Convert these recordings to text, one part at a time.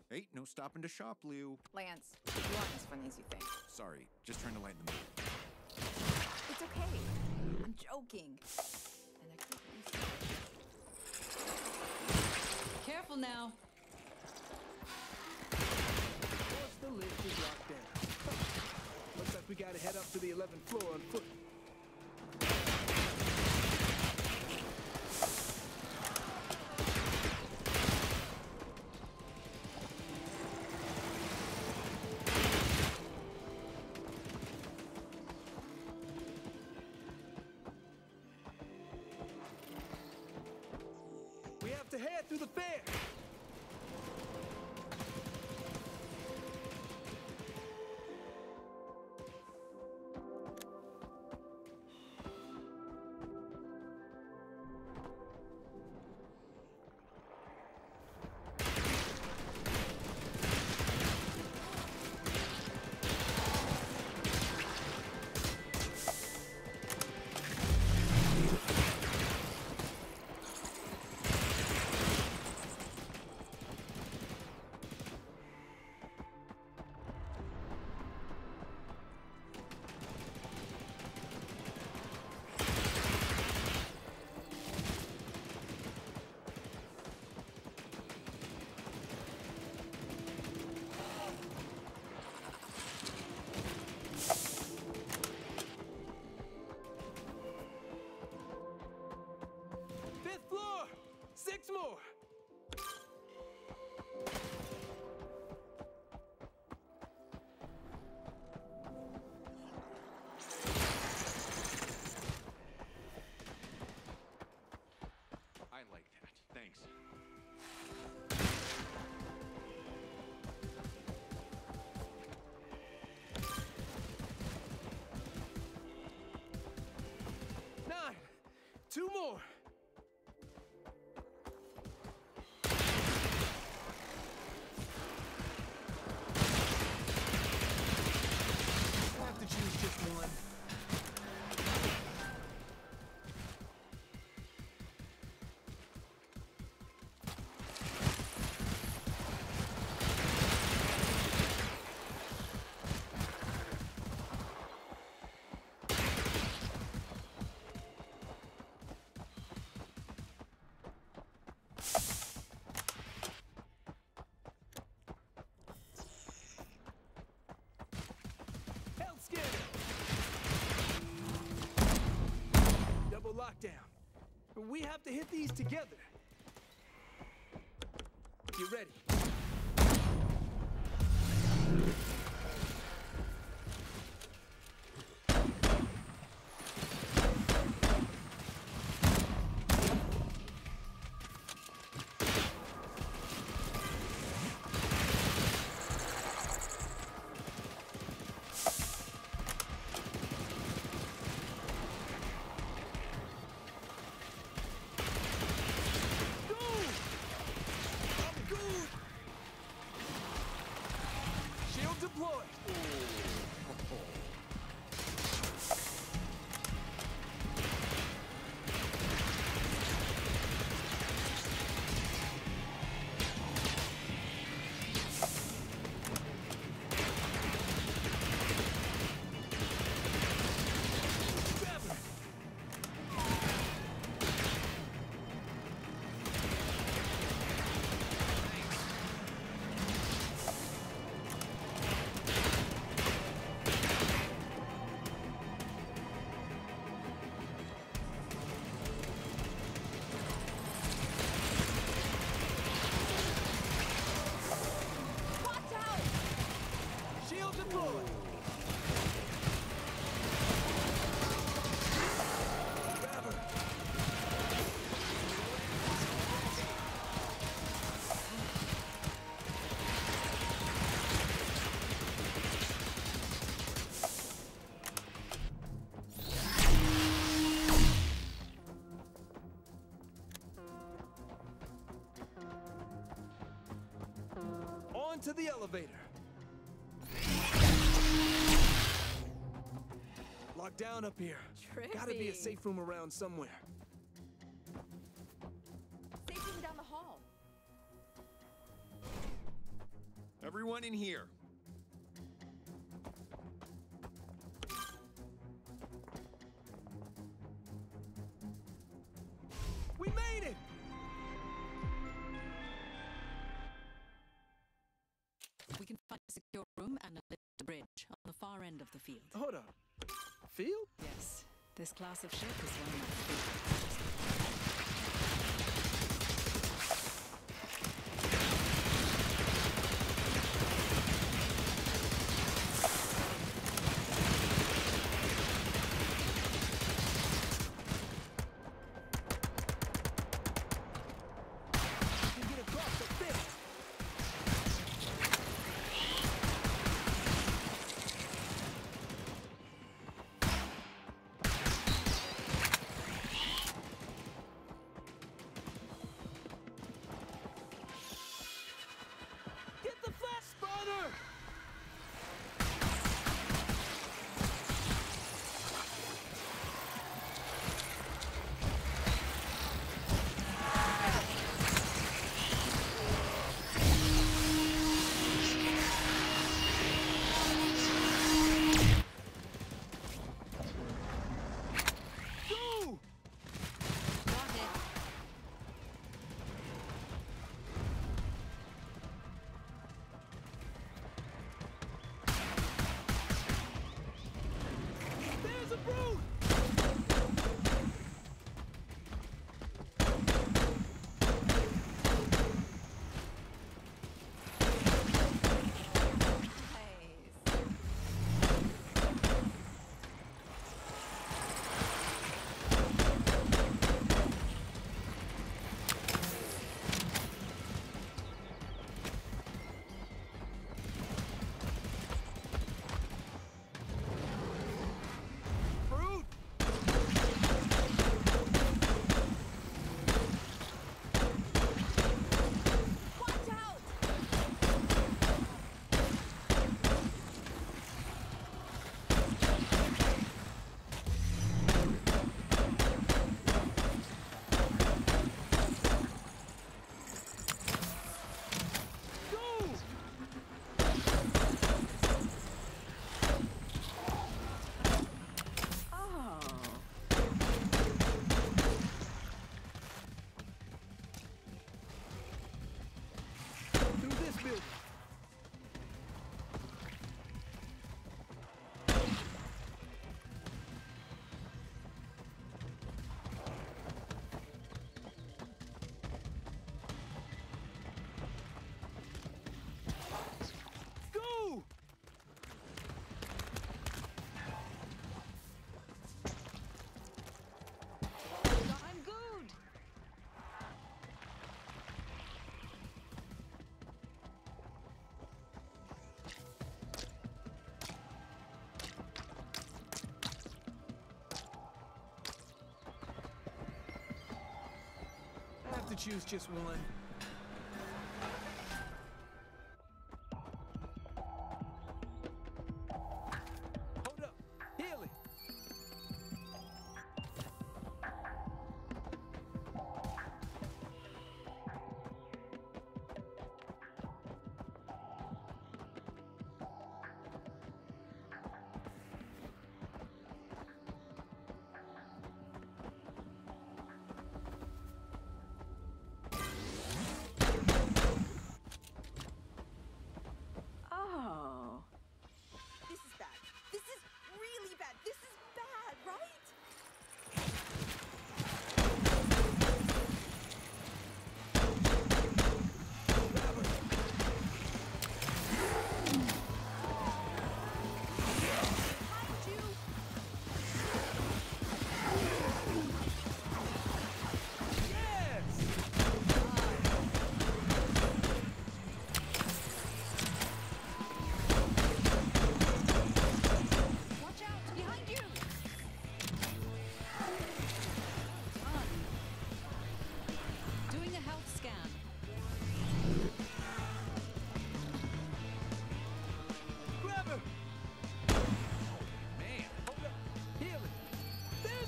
now? Hey, no stopping to shop, Leo. Lance, you aren't as funny as you think. Sorry, just trying to lighten the mood. It's okay. I'm joking. And I could use. Careful now. Once the lift is locked down. Looks like we gotta head up to the 11th floor on foot. Through the fair. Two more! Lockdown. We have to hit these together. You ready? Deployed! to the elevator. Locked down up here. Gotta be a safe room around somewhere. Safe room down the hall. Everyone in here. We made it! We can find a secure room and a lift bridge on the far end of the field. Hold up. Field? Yes, this class of ship is one of my favorites. To choose just one.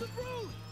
the roof!